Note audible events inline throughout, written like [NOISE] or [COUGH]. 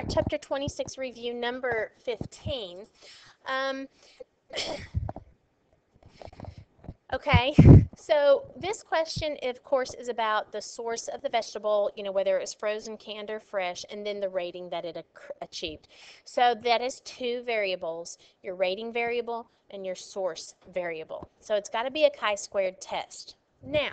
right, chapter 26 review number 15. Um, [COUGHS] okay, so this question, of course, is about the source of the vegetable, you know, whether it was frozen, canned, or fresh, and then the rating that it achieved. So that is two variables, your rating variable and your source variable. So it's got to be a chi-squared test. Now,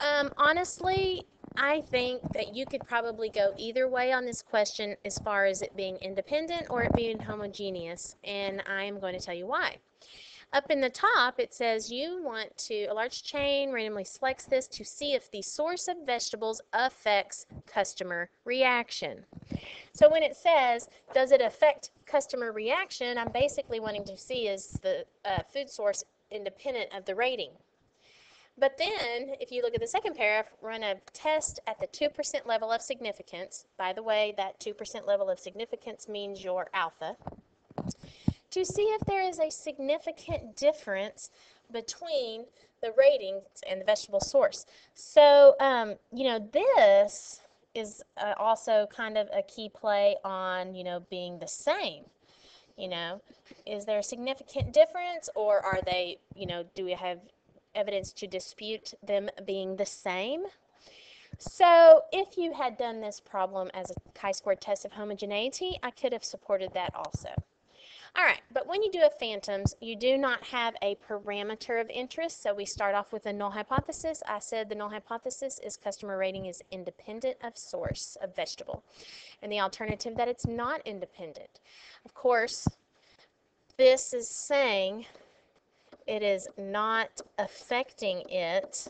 um, honestly, I think that you could probably go either way on this question as far as it being independent or it being homogeneous, and I am going to tell you why. Up in the top, it says you want to, a large chain randomly selects this to see if the source of vegetables affects customer reaction. So when it says, does it affect customer reaction, I'm basically wanting to see is the uh, food source independent of the rating. But then, if you look at the second paragraph, run a test at the 2% level of significance. By the way, that 2% level of significance means your alpha. To see if there is a significant difference between the ratings and the vegetable source. So, um, you know, this is uh, also kind of a key play on, you know, being the same. You know, is there a significant difference or are they, you know, do we have evidence to dispute them being the same. So if you had done this problem as a chi-square test of homogeneity, I could have supported that also. All right, but when you do a phantoms, you do not have a parameter of interest, so we start off with a null hypothesis. I said the null hypothesis is customer rating is independent of source of vegetable, and the alternative that it's not independent. Of course, this is saying it is not affecting it,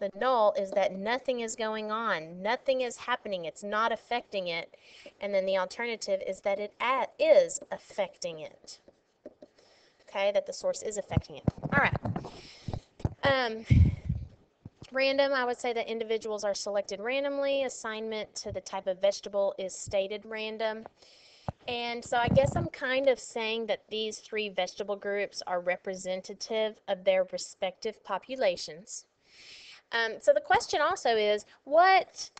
the null is that nothing is going on, nothing is happening, it's not affecting it. And then the alternative is that it is affecting it. Okay, that the source is affecting it. All right. Um, random, I would say that individuals are selected randomly. Assignment to the type of vegetable is stated random. And so I guess I'm kind of saying that these three vegetable groups are representative of their respective populations. Um, so the question also is, what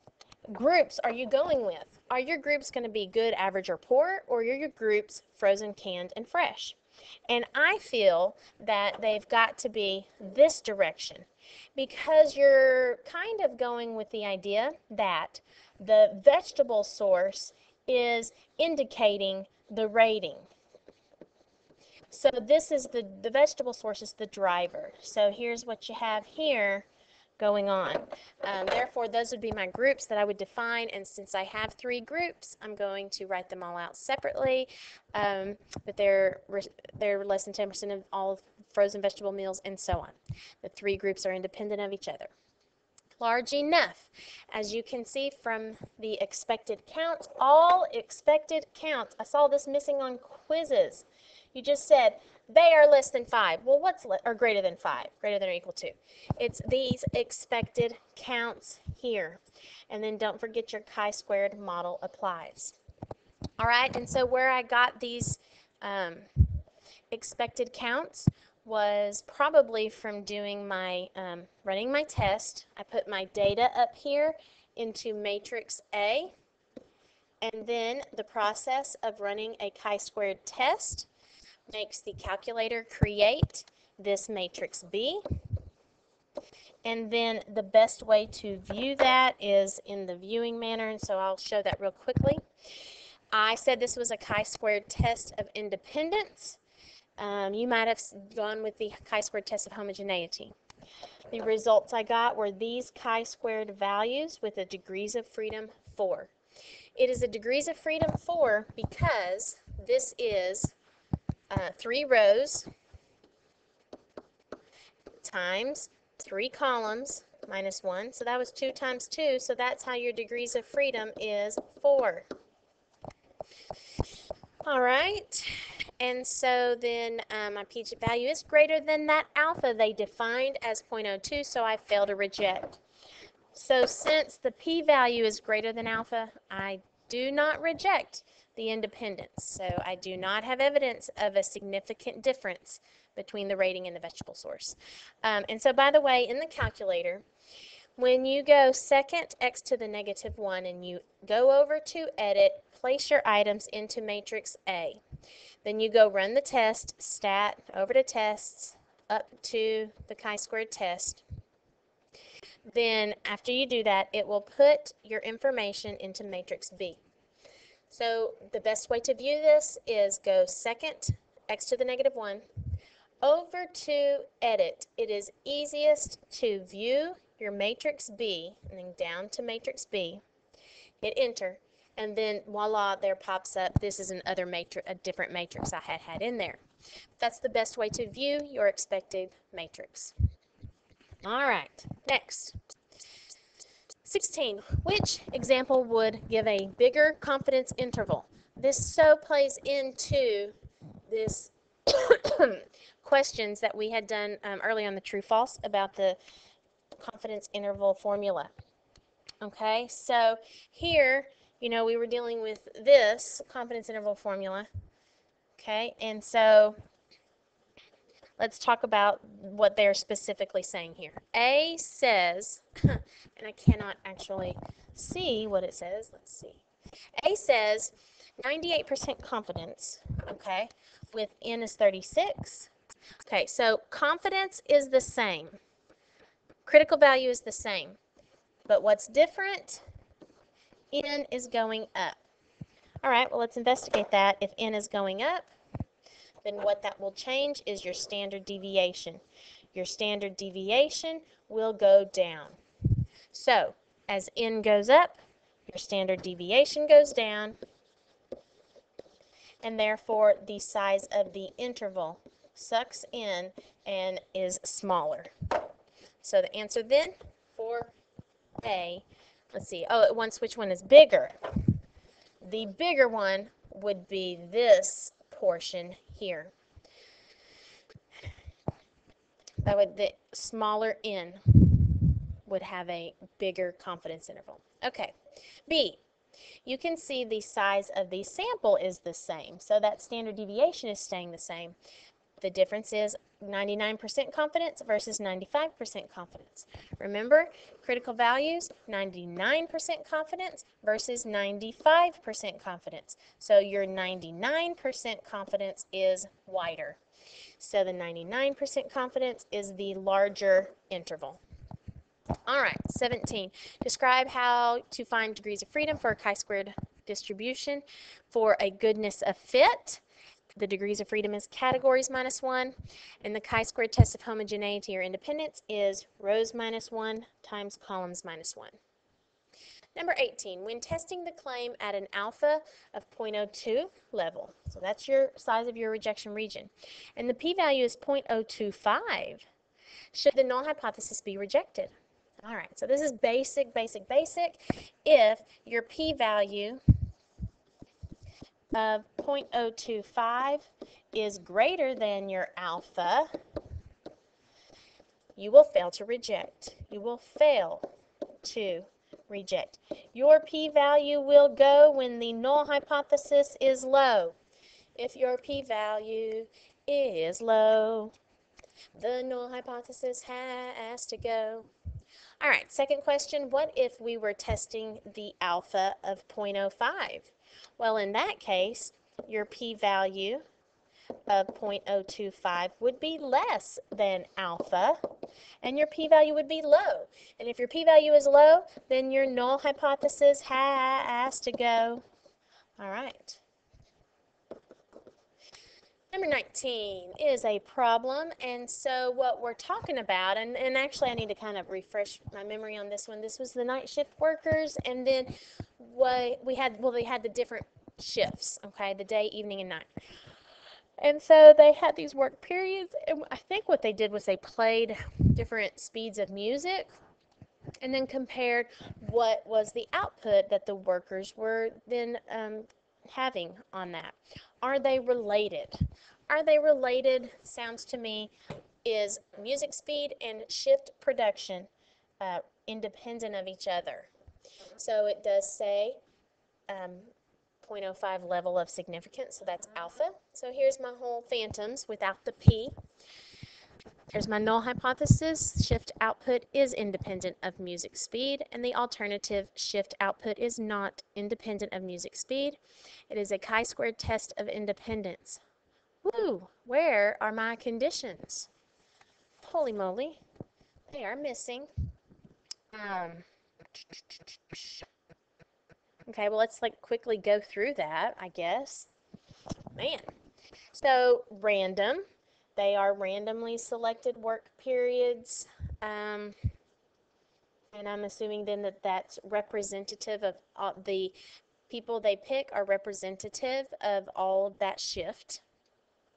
groups are you going with? Are your groups going to be good, average, or poor, or are your groups frozen, canned, and fresh? And I feel that they've got to be this direction because you're kind of going with the idea that the vegetable source is indicating the rating. So this is the, the vegetable source is the driver. So here's what you have here going on. Um, therefore, those would be my groups that I would define. And since I have three groups, I'm going to write them all out separately. Um, but they're, they're less than 10% of all frozen vegetable meals and so on. The three groups are independent of each other large enough. As you can see from the expected counts, all expected counts. I saw this missing on quizzes. You just said they are less than 5. Well, what's or greater than 5? Greater than or equal to. It's these expected counts here. And then don't forget your chi-squared model applies. All right, and so where I got these um, expected counts was probably from doing my, um, running my test. I put my data up here into matrix A, and then the process of running a chi-squared test makes the calculator create this matrix B. And then the best way to view that is in the viewing manner, and so I'll show that real quickly. I said this was a chi-squared test of independence. Um, you might have gone with the chi-squared test of homogeneity. The results I got were these chi-squared values with a degrees of freedom 4. It is a degrees of freedom 4 because this is uh, three rows times three columns minus 1. So that was 2 times 2. So that's how your degrees of freedom is 4. All right. And so then um, my p value is greater than that alpha they defined as 0.02, so I fail to reject. So since the p-value is greater than alpha, I do not reject the independence. So I do not have evidence of a significant difference between the rating and the vegetable source. Um, and so by the way, in the calculator, when you go second x to the negative 1 and you go over to edit, place your items into matrix A. Then you go run the test, stat, over to tests, up to the chi-squared test. Then after you do that, it will put your information into matrix B. So the best way to view this is go second, x to the negative 1, over to edit. It is easiest to view your matrix B, and then down to matrix B, hit enter, and then voila, there pops up, this is another matrix, a different matrix I had had in there. That's the best way to view your expected matrix. All right, next. 16. Which example would give a bigger confidence interval? This so plays into this [COUGHS] questions that we had done um, early on the true false about the confidence interval formula. Okay, so here, you know, we were dealing with this confidence interval formula. Okay, and so let's talk about what they're specifically saying here. A says, [LAUGHS] and I cannot actually see what it says. Let's see. A says 98% confidence, okay, with n is 36. Okay, so confidence is the same. Critical value is the same. But what's different? N is going up. All right, well, let's investigate that. If N is going up, then what that will change is your standard deviation. Your standard deviation will go down. So, as N goes up, your standard deviation goes down, and therefore the size of the interval sucks in and is smaller. So the answer then for A, let's see, oh, it wants which one is bigger. The bigger one would be this portion here. That would, the smaller n would have a bigger confidence interval. Okay, B, you can see the size of the sample is the same, so that standard deviation is staying the same. The difference is 99% confidence versus 95% confidence. Remember, critical values, 99% confidence versus 95% confidence. So your 99% confidence is wider. So the 99% confidence is the larger interval. All right, 17. Describe how to find degrees of freedom for a chi-squared distribution for a goodness of fit the degrees of freedom is categories minus 1, and the chi-squared test of homogeneity or independence is rows minus 1 times columns minus 1. Number 18, when testing the claim at an alpha of 0.02 level, so that's your size of your rejection region, and the p-value is 0.025, should the null hypothesis be rejected? All right, so this is basic, basic, basic. If your p-value of 0.025 is greater than your alpha, you will fail to reject. You will fail to reject. Your p-value will go when the null hypothesis is low. If your p-value is low, the null hypothesis has to go. All right, second question, what if we were testing the alpha of 0.05? Well, in that case, your p-value of 0.025 would be less than alpha, and your p-value would be low. And if your p-value is low, then your null hypothesis has to go. All right. Number 19 is a problem, and so what we're talking about, and, and actually I need to kind of refresh my memory on this one. This was the night shift workers, and then what we had, well, they had the different shifts, okay, the day, evening, and night. And so they had these work periods, and I think what they did was they played different speeds of music and then compared what was the output that the workers were then um, having on that. Are they related? Are they related? Sounds to me is music speed and shift production uh, independent of each other. So it does say um, 0.05 level of significance, so that's alpha. So here's my whole phantoms without the p. There's my null hypothesis. Shift output is independent of music speed, and the alternative shift output is not independent of music speed. It is a chi-squared test of independence. Woo! Where are my conditions? Holy moly, they are missing. Um, okay, well, let's like quickly go through that, I guess. Man. So, random. They are randomly selected work periods. Um, and I'm assuming then that that's representative of uh, the people they pick are representative of all that shift.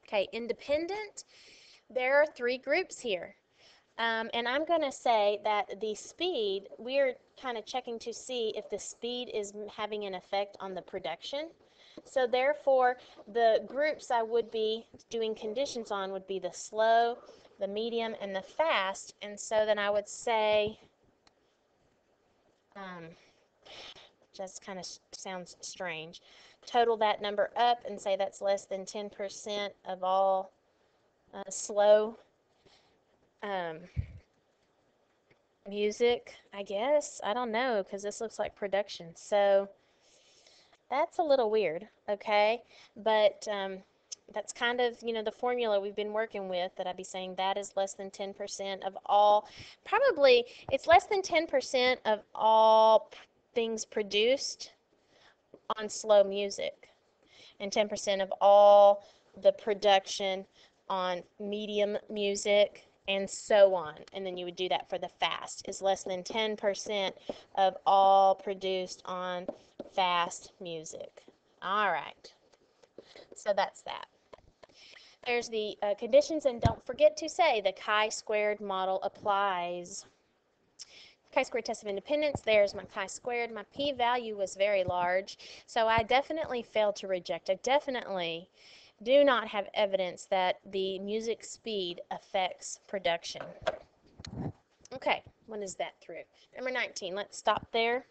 Okay, independent. There are three groups here. Um, and I'm going to say that the speed, we're kind of checking to see if the speed is having an effect on the production. So therefore, the groups I would be doing conditions on would be the slow, the medium, and the fast. And so then I would say, um, just kind of sounds strange, total that number up and say that's less than 10% of all uh, slow um, music, I guess. I don't know because this looks like production. So that's a little weird, okay? But um, that's kind of, you know, the formula we've been working with that I'd be saying that is less than 10% of all, probably it's less than 10% of all things produced on slow music and 10% of all the production on medium music and so on. And then you would do that for the fast is less than 10% of all produced on fast music. All right. So that's that. There's the uh, conditions, and don't forget to say the chi-squared model applies. Chi-squared test of independence, there's my chi-squared. My p-value was very large, so I definitely failed to reject. I definitely do not have evidence that the music speed affects production. Okay, when is that through? Number 19, let's stop there.